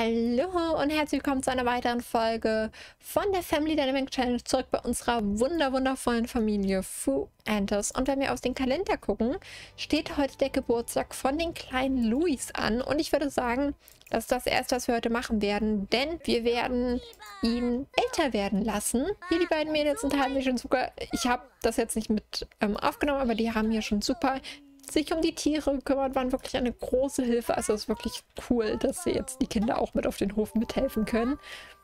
Hallo und herzlich willkommen zu einer weiteren Folge von der Family Dynamic Challenge zurück bei unserer wunder wundervollen Familie Fu Antis. Und wenn wir aus dem Kalender gucken, steht heute der Geburtstag von den kleinen Louis an. Und ich würde sagen, das ist das Erste, was wir heute machen werden, denn wir werden ihn älter werden lassen. Hier die beiden Mädels unterhalten sich schon super. Ich habe das jetzt nicht mit ähm, aufgenommen, aber die haben hier schon super sich um die Tiere kümmert, waren wirklich eine große Hilfe. Also es ist wirklich cool, dass sie jetzt die Kinder auch mit auf den Hof mithelfen können.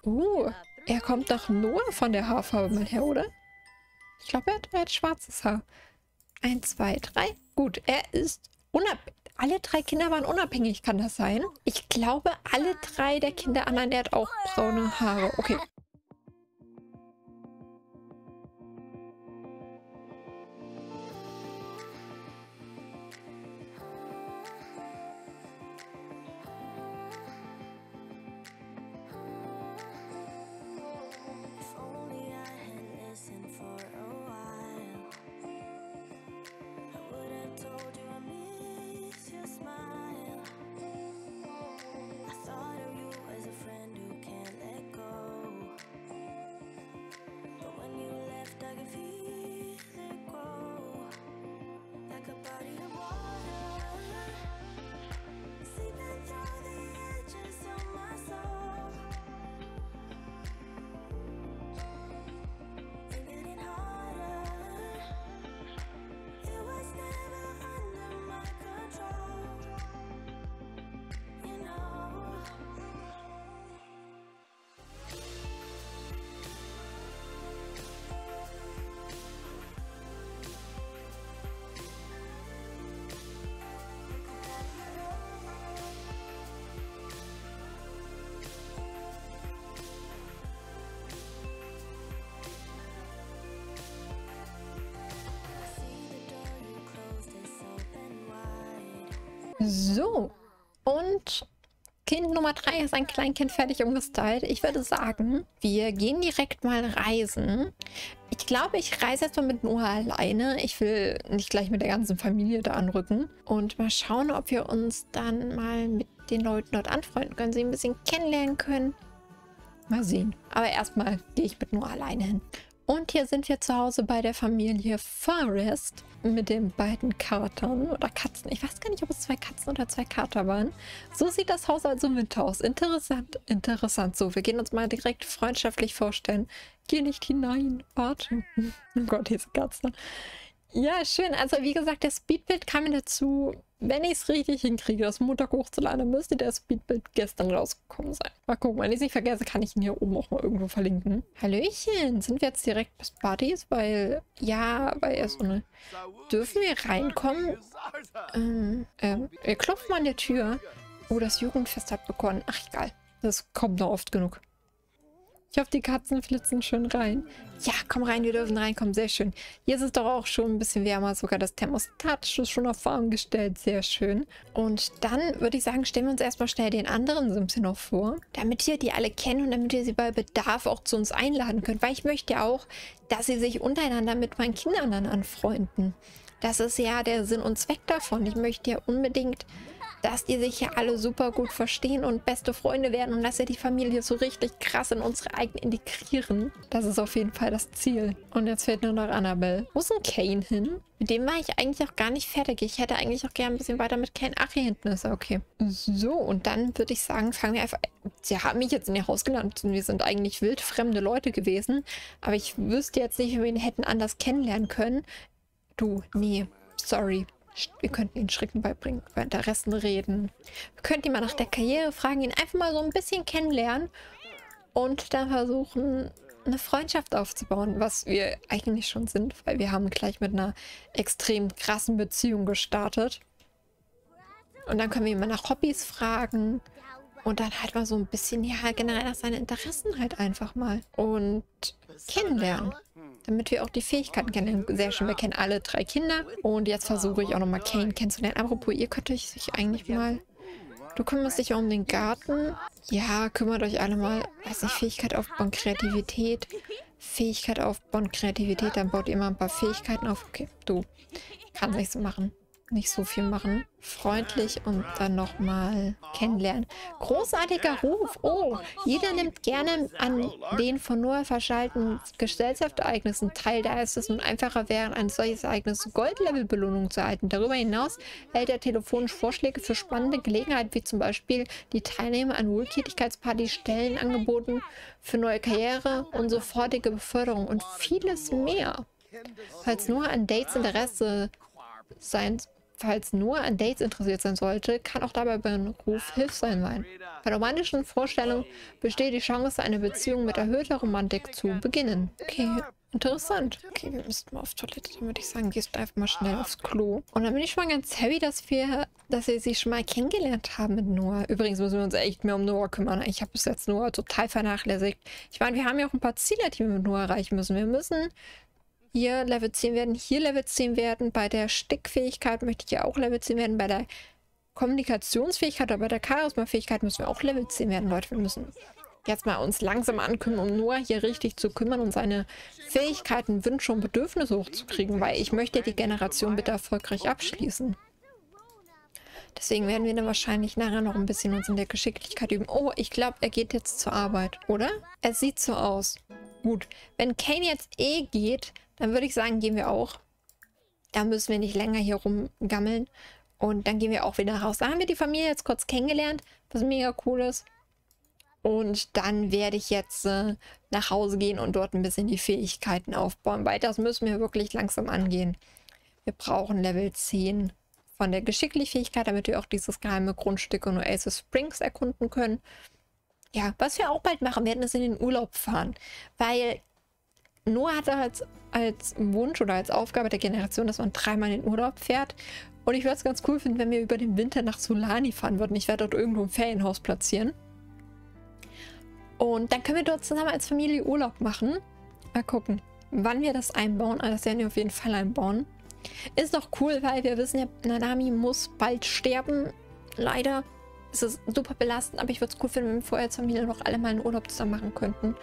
Uh, er kommt doch nur von der Haarfarbe mal her, oder? Ich glaube, er, er hat, schwarzes Haar. Eins, zwei, drei. Gut, er ist unabhängig. Alle drei Kinder waren unabhängig, kann das sein? Ich glaube, alle drei der Kinder, ah nein, er hat auch braune Haare. Okay, like a fever. So, und Kind Nummer 3 ist ein Kleinkind fertig umgestylt. Ich würde sagen, wir gehen direkt mal reisen. Ich glaube, ich reise jetzt mal mit Noah alleine. Ich will nicht gleich mit der ganzen Familie da anrücken. Und mal schauen, ob wir uns dann mal mit den Leuten dort anfreunden können, sie ein bisschen kennenlernen können. Mal sehen. Aber erstmal gehe ich mit Noah alleine hin. Und hier sind wir zu Hause bei der Familie Forest mit den beiden Katern oder Katzen. Ich weiß gar nicht, ob es zwei Katzen oder zwei Kater waren. So sieht das Haus also mit aus. Interessant, interessant. So, wir gehen uns mal direkt freundschaftlich vorstellen. Geh nicht hinein. Warte. Oh Gott, diese Katze. Ja, schön. Also wie gesagt, der Speedbild kam mir dazu, wenn ich es richtig hinkriege, das Montag hochzuladen, müsste der Speedbild gestern rausgekommen sein. Mal gucken, wenn ich es nicht vergesse, kann ich ihn hier oben auch mal irgendwo verlinken. Hallöchen, sind wir jetzt direkt bis Partys? Weil, ja, weil er so eine... Dürfen wir reinkommen? Ähm, ähm, wir klopfen an der Tür. Oh, das Jugendfest hat begonnen. Ach, egal. Das kommt noch oft genug. Ich hoffe, die Katzen flitzen schön rein. Ja, komm rein, wir dürfen reinkommen. Sehr schön. Hier ist es doch auch schon ein bisschen wärmer. Sogar das Thermostat ist schon auf warm gestellt. Sehr schön. Und dann würde ich sagen, stellen wir uns erstmal schnell den anderen Sims hier noch vor. Damit ihr die alle kennen und damit ihr sie bei Bedarf auch zu uns einladen könnt. Weil ich möchte ja auch, dass sie sich untereinander mit meinen Kindern dann anfreunden. Das ist ja der Sinn und Zweck davon. Ich möchte ja unbedingt dass die sich ja alle super gut verstehen und beste Freunde werden und dass wir die Familie so richtig krass in unsere eigene integrieren. Das ist auf jeden Fall das Ziel. Und jetzt fehlt nur noch Annabelle. Wo ist denn Kane hin? Mit dem war ich eigentlich auch gar nicht fertig. Ich hätte eigentlich auch gerne ein bisschen weiter mit Kane. Ach, hier hinten ist er, okay. So, und dann würde ich sagen, fangen wir einfach... Sie haben mich jetzt in ihr Haus und wir sind eigentlich wildfremde Leute gewesen. Aber ich wüsste jetzt nicht, wie wir ihn hätten anders kennenlernen können. Du, nee, sorry. Wir könnten ihn Schrecken beibringen, über Interessen reden. Wir könnten ihn mal nach der Karriere fragen, ihn einfach mal so ein bisschen kennenlernen und dann versuchen, eine Freundschaft aufzubauen, was wir eigentlich schon sind, weil wir haben gleich mit einer extrem krassen Beziehung gestartet. Und dann können wir ihn mal nach Hobbys fragen und dann halt mal so ein bisschen, ja, generell nach seinen Interessen halt einfach mal und kennenlernen damit wir auch die Fähigkeiten kennen. Sehr schön, wir kennen alle drei Kinder. Und jetzt versuche ich auch nochmal Kane kennenzulernen. Apropos, ihr könnt euch eigentlich mal... Du kümmerst dich um den Garten. Ja, kümmert euch alle mal. Weiß nicht, Fähigkeit aufbauen, Kreativität. Fähigkeit aufbauen, Kreativität. Dann baut ihr mal ein paar Fähigkeiten auf. Okay, du kannst nichts machen. Nicht so viel machen. Freundlich und dann nochmal kennenlernen. Großartiger Ruf. Oh, jeder nimmt gerne an den von Noah verschalteten Gesellschaftsereignissen teil. Da ist es nun einfacher, während ein solches Ereignis Goldlevel-Belohnung zu erhalten. Darüber hinaus hält er telefonisch Vorschläge für spannende Gelegenheiten, wie zum Beispiel die Teilnehmer an Wohltätigkeitspartys, Stellen angeboten für neue Karriere und sofortige Beförderung und vieles mehr. Falls nur an Dates Interesse sein, falls nur an Dates interessiert sein sollte, kann auch dabei beim Ruf hilfreich sein. Bei romantischen Vorstellungen besteht die Chance, eine Beziehung mit erhöhter Romantik zu beginnen. Okay, interessant. Okay, wir müssten mal auf Toilette, dann würde ich sagen, gehst du einfach mal schnell aufs Klo. Und dann bin ich schon mal ganz happy, dass wir, dass wir sie schon mal kennengelernt haben mit Noah. Übrigens müssen wir uns echt mehr um Noah kümmern. Ich habe bis jetzt Noah total vernachlässigt. Ich meine, wir haben ja auch ein paar Ziele, die wir mit Noah erreichen müssen. Wir müssen hier Level 10 werden, hier Level 10 werden. Bei der Stickfähigkeit möchte ich ja auch Level 10 werden. Bei der Kommunikationsfähigkeit oder bei der Charisma-Fähigkeit müssen wir auch Level 10 werden, Leute. Wir müssen jetzt mal uns langsam ankümmern, um nur hier richtig zu kümmern und seine Fähigkeiten, Wünsche und Bedürfnisse hochzukriegen, weil ich möchte die Generation bitte erfolgreich abschließen. Deswegen werden wir dann wahrscheinlich nachher noch ein bisschen uns in der Geschicklichkeit üben. Oh, ich glaube, er geht jetzt zur Arbeit, oder? Es sieht so aus. Gut, wenn Kane jetzt eh geht, dann würde ich sagen, gehen wir auch. Da müssen wir nicht länger hier rumgammeln. Und dann gehen wir auch wieder raus. Da haben wir die Familie jetzt kurz kennengelernt, was mega cool ist. Und dann werde ich jetzt äh, nach Hause gehen und dort ein bisschen die Fähigkeiten aufbauen, weil das müssen wir wirklich langsam angehen. Wir brauchen Level 10 von der Geschicklichkeit, damit wir auch dieses geheime Grundstück und Oasis Springs erkunden können. Ja, was wir auch bald machen werden, ist in den Urlaub fahren, weil Noah hatte als, als Wunsch oder als Aufgabe der Generation, dass man dreimal in den Urlaub fährt. Und ich würde es ganz cool finden, wenn wir über den Winter nach Solani fahren würden. Ich werde dort irgendwo ein Ferienhaus platzieren. Und dann können wir dort zusammen als Familie Urlaub machen. Mal gucken, wann wir das einbauen. Also das werden wir auf jeden Fall einbauen. Ist doch cool, weil wir wissen ja, Nanami muss bald sterben. Leider ist es super belastend, aber ich würde es cool finden, wenn wir vorher als Familie noch alle mal einen Urlaub zusammen machen könnten.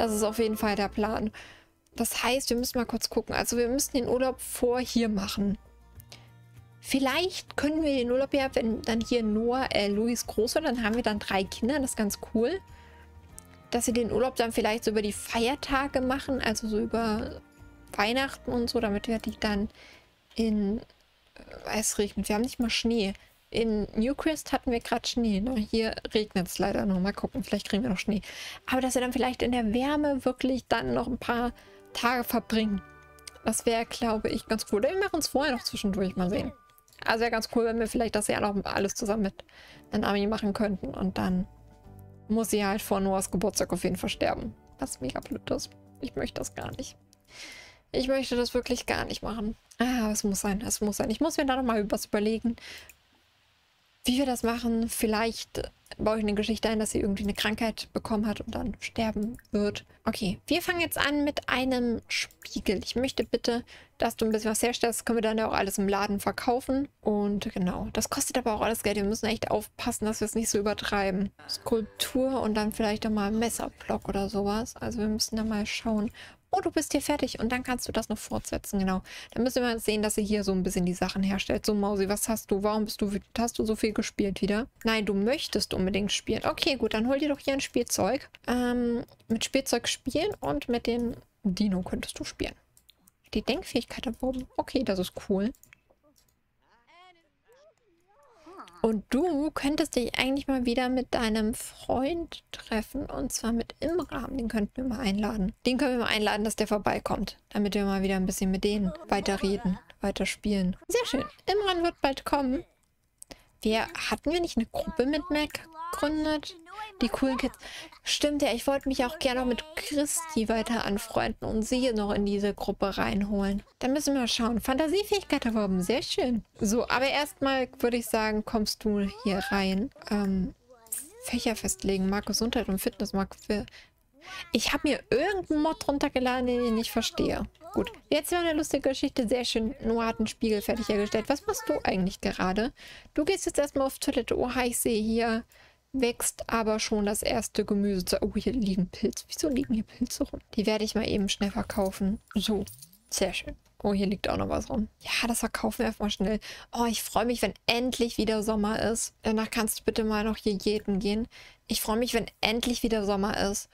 Das ist auf jeden Fall der Plan. Das heißt, wir müssen mal kurz gucken. Also wir müssen den Urlaub vor hier machen. Vielleicht können wir den Urlaub ja, wenn dann hier Noah, äh, Luis groß wird, dann haben wir dann drei Kinder. Das ist ganz cool. Dass sie den Urlaub dann vielleicht so über die Feiertage machen, also so über Weihnachten und so, damit wir die dann in, äh, es regnet, wir haben nicht mal Schnee, in Newcrest hatten wir gerade Schnee. Ne? Hier regnet es leider noch. Mal gucken, vielleicht kriegen wir noch Schnee. Aber dass wir dann vielleicht in der Wärme wirklich dann noch ein paar Tage verbringen. Das wäre, glaube ich, ganz cool. Oder wir machen es vorher noch zwischendurch mal sehen. Also wäre ganz cool, wenn wir vielleicht das ja noch alles zusammen mit Nanami machen könnten. Und dann muss sie halt vor Noahs Geburtstag auf jeden Fall sterben. Was mega blöd ist. Ich möchte das gar nicht. Ich möchte das wirklich gar nicht machen. Ah, es muss sein, es muss sein. Ich muss mir da noch mal was überlegen, wie wir das machen, vielleicht baue ich eine Geschichte ein, dass sie irgendwie eine Krankheit bekommen hat und dann sterben wird. Okay, wir fangen jetzt an mit einem Spiegel. Ich möchte bitte, dass du ein bisschen was herstellst. Das können wir dann ja auch alles im Laden verkaufen. Und genau, das kostet aber auch alles Geld. Wir müssen echt aufpassen, dass wir es nicht so übertreiben. Skulptur und dann vielleicht auch mal ein Messerblock oder sowas. Also wir müssen da mal schauen oh, du bist hier fertig und dann kannst du das noch fortsetzen, genau. Dann müssen wir sehen, dass sie hier so ein bisschen die Sachen herstellt. So, Mausi, was hast du? Warum bist du, hast du so viel gespielt wieder? Nein, du möchtest unbedingt spielen. Okay, gut, dann hol dir doch hier ein Spielzeug. Ähm, mit Spielzeug spielen und mit dem Dino könntest du spielen. Die Denkfähigkeit erworben. Okay, das ist cool. Und du könntest dich eigentlich mal wieder mit deinem Freund treffen. Und zwar mit Imran. Den könnten wir mal einladen. Den können wir mal einladen, dass der vorbeikommt. Damit wir mal wieder ein bisschen mit denen weiterreden, weiterspielen. Sehr schön. Imran wird bald kommen. Wir, hatten wir nicht eine Gruppe mit Mac gegründet? Die coolen Kids. Stimmt ja, ich wollte mich auch gerne noch mit Christi weiter anfreunden und sie noch in diese Gruppe reinholen. Dann müssen wir schauen. Fantasiefähigkeit erworben, sehr schön. So, aber erstmal würde ich sagen, kommst du hier rein. Ähm, Fächer festlegen, Mark Gesundheit und Fitness, für... Ich habe mir irgendeinen Mod runtergeladen, den ich nicht verstehe. Gut, jetzt wieder eine lustige Geschichte. Sehr schön. Noah hat einen Spiegel fertig hergestellt. Was machst du eigentlich gerade? Du gehst jetzt erstmal auf Toilette. Oha, ich sehe hier wächst aber schon das erste Gemüse. Oh, hier liegen Pilze. Wieso liegen hier Pilze rum? Die werde ich mal eben schnell verkaufen. So, sehr schön. Oh, hier liegt auch noch was rum. Ja, das verkaufen wir einfach mal schnell. Oh, ich freue mich, wenn endlich wieder Sommer ist. Danach kannst du bitte mal noch hier jeden gehen. Ich freue mich, wenn endlich wieder Sommer ist.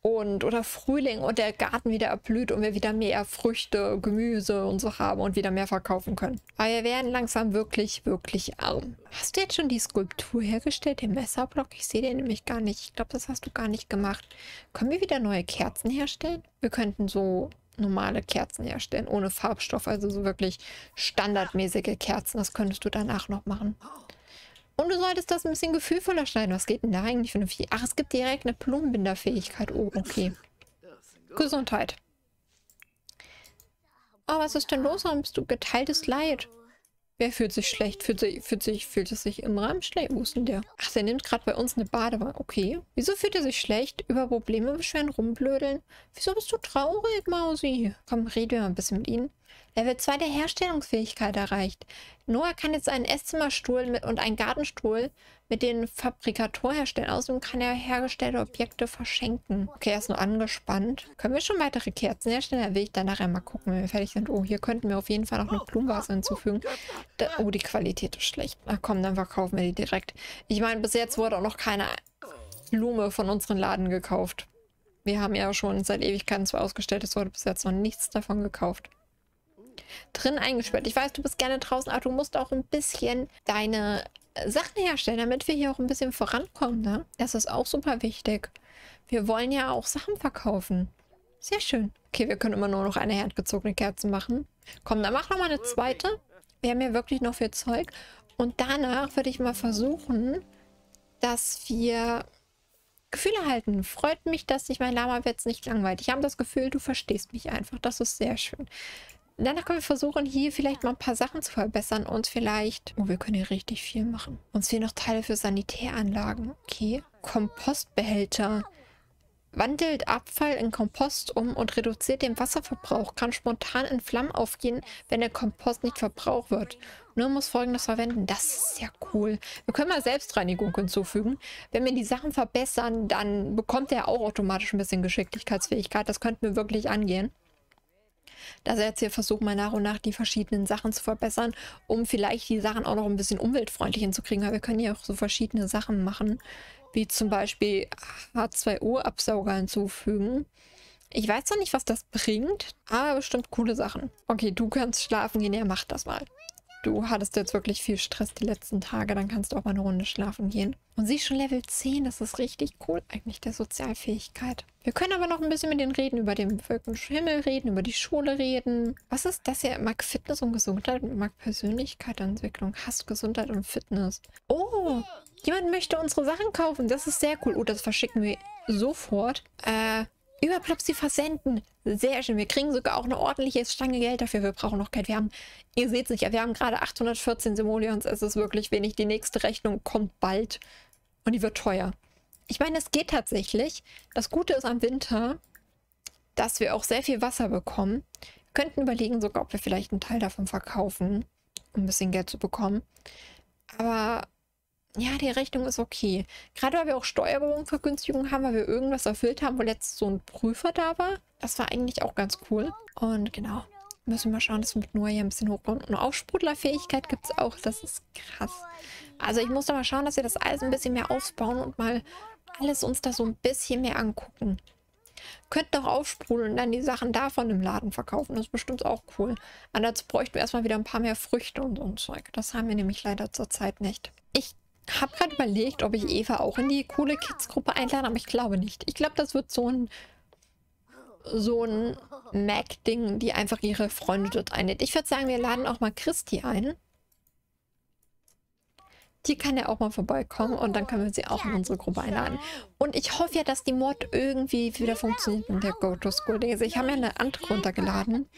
Und oder Frühling und der Garten wieder erblüht und wir wieder mehr Früchte, Gemüse und so haben und wieder mehr verkaufen können. Aber wir werden langsam wirklich, wirklich arm. Hast du jetzt schon die Skulptur hergestellt, den Messerblock? Ich sehe den nämlich gar nicht. Ich glaube, das hast du gar nicht gemacht. Können wir wieder neue Kerzen herstellen? Wir könnten so normale Kerzen herstellen, ohne Farbstoff, also so wirklich standardmäßige Kerzen. Das könntest du danach noch machen. Und du solltest das ein bisschen gefühlvoller schneiden. Was geht denn da eigentlich für eine Vieh? Ach, es gibt direkt eine Blumenbinderfähigkeit. Oh, okay. Gesundheit. Oh, was ist denn los? Warum bist du geteiltes Leid? Wer fühlt sich schlecht? Fühlt sich, fühlt sich, fühlt es sich im Rahmen schlecht? Wo ist denn der? Ach, der nimmt gerade bei uns eine Badewanne. Okay. Wieso fühlt er sich schlecht? Über Probleme beschweren, rumblödeln? Wieso bist du traurig, Mausi? Komm, rede mal ein bisschen mit ihnen. Level 2 der Herstellungsfähigkeit erreicht. Noah kann jetzt einen Esszimmerstuhl und einen Gartenstuhl mit dem Fabrikator herstellen. Außerdem kann er hergestellte Objekte verschenken. Okay, er ist nur angespannt. Können wir schon weitere Kerzen herstellen? Da will ich dann nachher mal gucken, wenn wir fertig sind. Oh, hier könnten wir auf jeden Fall noch eine Blumenvase hinzufügen. Da, oh, die Qualität ist schlecht. Na komm, dann verkaufen wir die direkt. Ich meine, bis jetzt wurde auch noch keine Blume von unseren Laden gekauft. Wir haben ja schon seit Ewigkeiten zwar ausgestellt, es wurde bis jetzt noch nichts davon gekauft drin eingesperrt. Ich weiß, du bist gerne draußen, aber du musst auch ein bisschen deine Sachen herstellen, damit wir hier auch ein bisschen vorankommen. Ne? Das ist auch super wichtig. Wir wollen ja auch Sachen verkaufen. Sehr schön. Okay, wir können immer nur noch eine handgezogene Kerze machen. Komm, dann mach noch mal eine zweite. Wir haben ja wirklich noch viel Zeug. Und danach würde ich mal versuchen, dass wir Gefühle halten. Freut mich, dass sich mein Lama jetzt nicht langweilt. Ich habe das Gefühl, du verstehst mich einfach. Das ist sehr schön. Danach können wir versuchen, hier vielleicht mal ein paar Sachen zu verbessern und vielleicht... Oh, wir können hier richtig viel machen. Uns fehlen noch Teile für Sanitäranlagen. Okay. Kompostbehälter. Wandelt Abfall in Kompost um und reduziert den Wasserverbrauch. Kann spontan in Flammen aufgehen, wenn der Kompost nicht verbraucht wird. Nur muss folgendes verwenden. Das ist sehr cool. Wir können mal Selbstreinigung hinzufügen. Wenn wir die Sachen verbessern, dann bekommt er auch automatisch ein bisschen Geschicklichkeitsfähigkeit. Das könnten wir wirklich angehen dass er jetzt hier versucht, mal nach und nach die verschiedenen Sachen zu verbessern, um vielleicht die Sachen auch noch ein bisschen umweltfreundlich hinzukriegen. Weil wir können hier auch so verschiedene Sachen machen, wie zum Beispiel H2O-Absauger hinzufügen. Ich weiß noch nicht, was das bringt, aber bestimmt coole Sachen. Okay, du kannst schlafen gehen. Ja, mach das mal du hattest jetzt wirklich viel Stress die letzten Tage, dann kannst du auch mal eine Runde schlafen gehen. Und sie ist schon Level 10, das ist richtig cool eigentlich, der Sozialfähigkeit. Wir können aber noch ein bisschen mit denen reden, über den Himmel reden, über die Schule reden. Was ist das hier? Mag Fitness und Gesundheit und mag Persönlichkeitsentwicklung, Hast Gesundheit und Fitness. Oh, jemand möchte unsere Sachen kaufen, das ist sehr cool. Oh, das verschicken wir sofort. Äh, Überplops sie versenden. Sehr schön. Wir kriegen sogar auch eine ordentliche Stange Geld dafür. Wir brauchen noch Geld. Wir haben, ihr seht es nicht, wir haben gerade 814 Simoleons. Es ist wirklich wenig. Die nächste Rechnung kommt bald. Und die wird teuer. Ich meine, es geht tatsächlich. Das Gute ist am Winter, dass wir auch sehr viel Wasser bekommen. Wir könnten überlegen sogar, ob wir vielleicht einen Teil davon verkaufen, um ein bisschen Geld zu bekommen. Aber ja, die Rechnung ist okay. Gerade weil wir auch Steuerbelohnungsvergünstigungen haben, weil wir irgendwas erfüllt haben, wo letztes so ein Prüfer da war. Das war eigentlich auch ganz cool. Und genau, müssen wir mal schauen, dass wir mit Noah hier ein bisschen hochbauen. Und Aufsprudlerfähigkeit gibt es auch. Das ist krass. Also ich muss da mal schauen, dass wir das alles ein bisschen mehr ausbauen und mal alles uns da so ein bisschen mehr angucken. Könnten auch aufsprudeln und dann die Sachen davon im Laden verkaufen. Das ist bestimmt auch cool. Aber dazu bräuchten wir erstmal wieder ein paar mehr Früchte und so ein Zeug. Das haben wir nämlich leider zurzeit nicht. Ich habe gerade überlegt, ob ich Eva auch in die coole Kids-Gruppe einlade, aber ich glaube nicht. Ich glaube, das wird so ein so ein Mac-Ding, die einfach ihre Freunde dort einlädt. Ich würde sagen, wir laden auch mal Christi ein. Die kann ja auch mal vorbeikommen und dann können wir sie auch in unsere Gruppe einladen. Und ich hoffe ja, dass die Mod irgendwie wieder funktioniert mit der Go-To-School-Dese. Ich habe mir eine andere runtergeladen.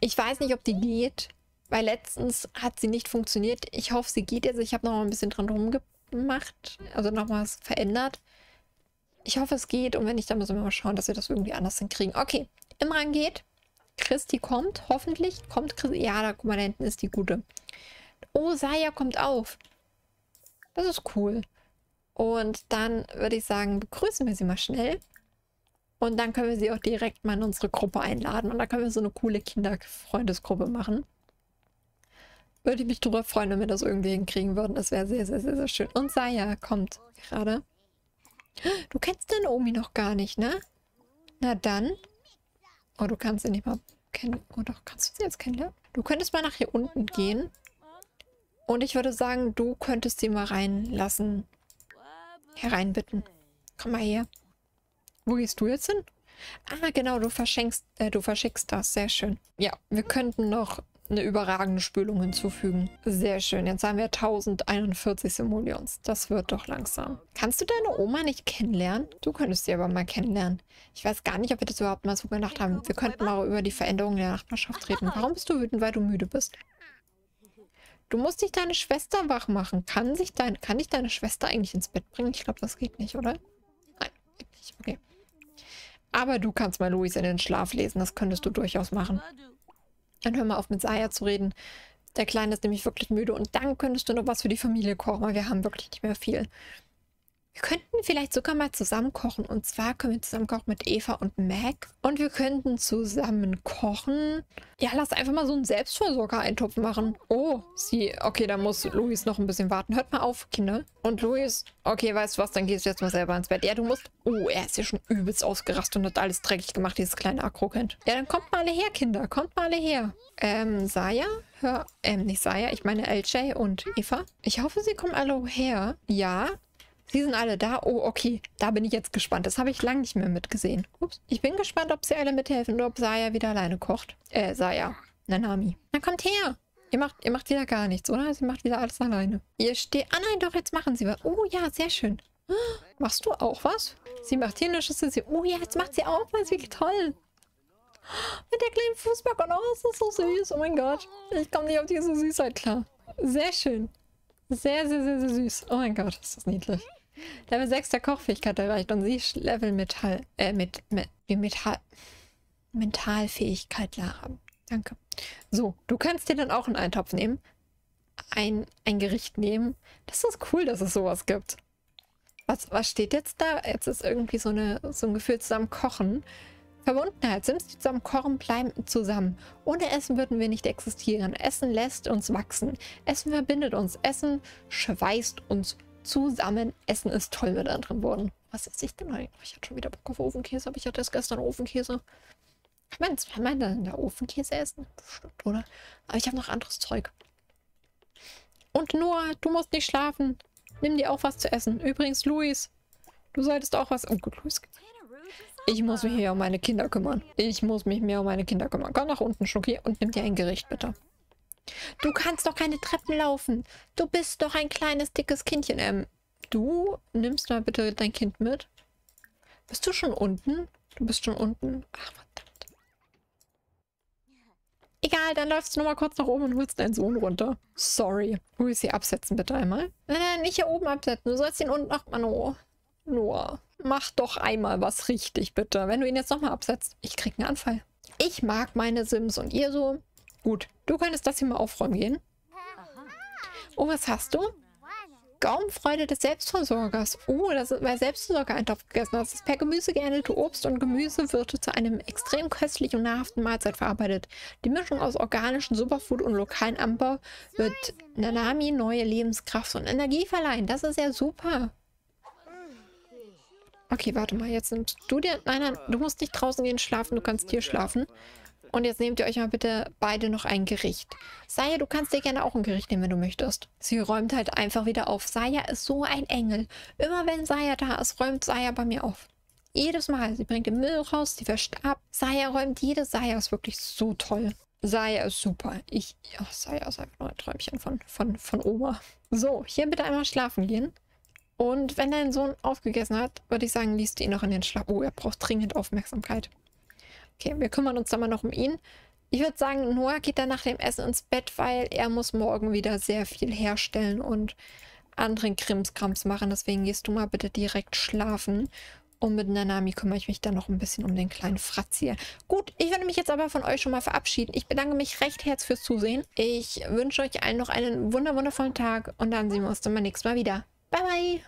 Ich weiß nicht, ob die geht. Weil letztens hat sie nicht funktioniert. Ich hoffe, sie geht jetzt. Ich habe noch mal ein bisschen dran rumgemacht. Also noch was verändert. Ich hoffe, es geht. Und wenn nicht, dann müssen wir mal schauen, dass wir das irgendwie anders hinkriegen. Okay, Imran geht. Christi kommt. Hoffentlich kommt Christi. Ja, da, guck mal, da hinten ist die gute. Oh, Saya kommt auf. Das ist cool. Und dann würde ich sagen, begrüßen wir sie mal schnell. Und dann können wir sie auch direkt mal in unsere Gruppe einladen. Und dann können wir so eine coole Kinderfreundesgruppe machen. Würde ich mich drüber freuen, wenn wir das irgendwie hinkriegen würden. Das wäre sehr, sehr, sehr, sehr schön. Und Saya kommt gerade. Du kennst den Omi noch gar nicht, ne? Na dann. Oh, du kannst sie nicht mal kennen. Oh doch, kannst du sie jetzt kennenlernen? Du könntest mal nach hier unten gehen. Und ich würde sagen, du könntest sie mal reinlassen. Hereinbitten. Komm mal her. Wo gehst du jetzt hin? Ah, genau, du verschenkst, äh, du verschickst das. Sehr schön. Ja, wir könnten noch eine überragende Spülung hinzufügen. Sehr schön. Jetzt haben wir 1041 Simoleons. Das wird doch langsam. Kannst du deine Oma nicht kennenlernen? Du könntest sie aber mal kennenlernen. Ich weiß gar nicht, ob wir das überhaupt mal so gedacht haben. Wir könnten mal über die Veränderungen der Nachbarschaft reden. Warum bist du wütend, weil du müde bist? Du musst dich deine Schwester wach machen. Kann, sich dein, kann dich deine Schwester eigentlich ins Bett bringen? Ich glaube, das geht nicht, oder? Nein, geht nicht. Okay. Aber du kannst mal Luis in den Schlaf lesen. Das könntest du durchaus machen. Dann hör mal auf mit Saya zu reden. Der Kleine ist nämlich wirklich müde und dann könntest du noch was für die Familie kochen, weil wir haben wirklich nicht mehr viel. Wir könnten vielleicht sogar mal zusammen kochen. Und zwar können wir zusammen kochen mit Eva und Mac. Und wir könnten zusammen kochen. Ja, lass einfach mal so einen Selbstversorger-Eintopf machen. Oh, sie. Okay, da muss Luis noch ein bisschen warten. Hört mal auf, Kinder. Und Luis, okay, weißt du was, dann gehst du jetzt mal selber ins Bett. Ja, du musst... Oh, er ist ja schon übelst ausgerastet und hat alles dreckig gemacht, dieses kleine Akro-Kind. Ja, dann kommt mal alle her, Kinder. Kommt mal alle her. Ähm, Saya? Hör, ähm, nicht Saya, ich meine LJ und Eva. Ich hoffe, sie kommen alle her. Ja, Sie sind alle da. Oh, okay. Da bin ich jetzt gespannt. Das habe ich lange nicht mehr mitgesehen. Ups. Ich bin gespannt, ob sie alle mithelfen oder ob Saya wieder alleine kocht. Äh, Saya. Nanami. Na, kommt her. Ihr macht, ihr macht wieder gar nichts, oder? Sie macht wieder alles alleine. Ihr steht... Ah nein, doch, jetzt machen sie was. Oh ja, sehr schön. Machst du auch was? Sie macht hier eine Schüssel. Sie, oh ja, jetzt macht sie auch was. Wie toll. Mit der kleinen Fußball. Oh, das ist so süß. Oh mein Gott. Ich komme nicht auf diese Süßheit klar. Sehr schön. Sehr, sehr, sehr, sehr süß. Oh mein Gott, ist das niedlich. Level 6 der Kochfähigkeit erreicht und sie Level Metall, äh, mit, mit, Metall, Mentalfähigkeit haben. Danke. So, du kannst dir dann auch einen Eintopf nehmen. Ein, ein Gericht nehmen. Das ist cool, dass es sowas gibt. Was, was steht jetzt da? Jetzt ist irgendwie so, eine, so ein Gefühl zusammen kochen. Verbundenheit. Sims, die zusammen kochen, bleiben zusammen. Ohne Essen würden wir nicht existieren. Essen lässt uns wachsen. Essen verbindet uns. Essen schweißt uns zusammen. Essen ist toll mit anderen Worten. Was esse ich denn eigentlich? Ich hatte schon wieder Bock auf Ofenkäse, aber ich hatte erst gestern Ofenkäse. Ich meine, kann man denn da Ofenkäse essen? Bestimmt, oder? Aber ich habe noch anderes Zeug. Und Noah, du musst nicht schlafen. Nimm dir auch was zu essen. Übrigens, Luis, du solltest auch was... Oh gut, Luis. Ich muss mich hier um meine Kinder kümmern. Ich muss mich mehr um meine Kinder kümmern. Komm nach unten, Schnucki, und nimm dir ein Gericht, bitte. Du kannst doch keine Treppen laufen. Du bist doch ein kleines, dickes Kindchen. Ähm, du nimmst mal bitte dein Kind mit. Bist du schon unten? Du bist schon unten. Ach, verdammt. Egal, dann läufst du noch mal kurz nach oben und holst deinen Sohn runter. Sorry. Willst sie absetzen, bitte einmal. Nein, nein, nicht hier oben absetzen. Du sollst ihn unten... Ach, Mano. Noah, mach doch einmal was richtig, bitte. Wenn du ihn jetzt nochmal absetzt. Ich krieg einen Anfall. Ich mag meine Sims und ihr so. Gut, du könntest das hier mal aufräumen gehen. Oh, was hast du? Gaumenfreude des Selbstversorgers. Oh, das ist, weil Selbstversorger-Eintopf gegessen. Das per Gemüse geernte Obst und Gemüse wird zu einem extrem köstlichen und nahrhaften Mahlzeit verarbeitet. Die Mischung aus organischen Superfood und lokalen Anbau wird Nanami neue Lebenskraft und Energie verleihen. Das ist ja super. Okay, warte mal, jetzt nimmst du dir... Nein, nein, du musst nicht draußen gehen schlafen, du kannst hier schlafen. Und jetzt nehmt ihr euch mal bitte beide noch ein Gericht. Saya, du kannst dir gerne auch ein Gericht nehmen, wenn du möchtest. Sie räumt halt einfach wieder auf. Saya ist so ein Engel. Immer wenn Saya da ist, räumt Saya bei mir auf. Jedes Mal. Sie bringt den Müll raus, sie wäscht ab. Saya räumt jede. Saya ist wirklich so toll. Saya ist super. Ich, ja, Saya ist einfach nur ein Träumchen von, von, von Oma. So, hier bitte einmal schlafen gehen. Und wenn dein Sohn aufgegessen hat, würde ich sagen, liest ihn noch in den Schlaf. Oh, er braucht dringend Aufmerksamkeit. Okay, wir kümmern uns dann mal noch um ihn. Ich würde sagen, Noah geht dann nach dem Essen ins Bett, weil er muss morgen wieder sehr viel herstellen und anderen Krimskrams machen. Deswegen gehst du mal bitte direkt schlafen. Und mit Nanami kümmere ich mich dann noch ein bisschen um den kleinen Fratz hier. Gut, ich werde mich jetzt aber von euch schon mal verabschieden. Ich bedanke mich recht herzlich fürs Zusehen. Ich wünsche euch allen noch einen wundervollen Tag und dann sehen wir uns dann beim nächsten Mal wieder. Bye, bye!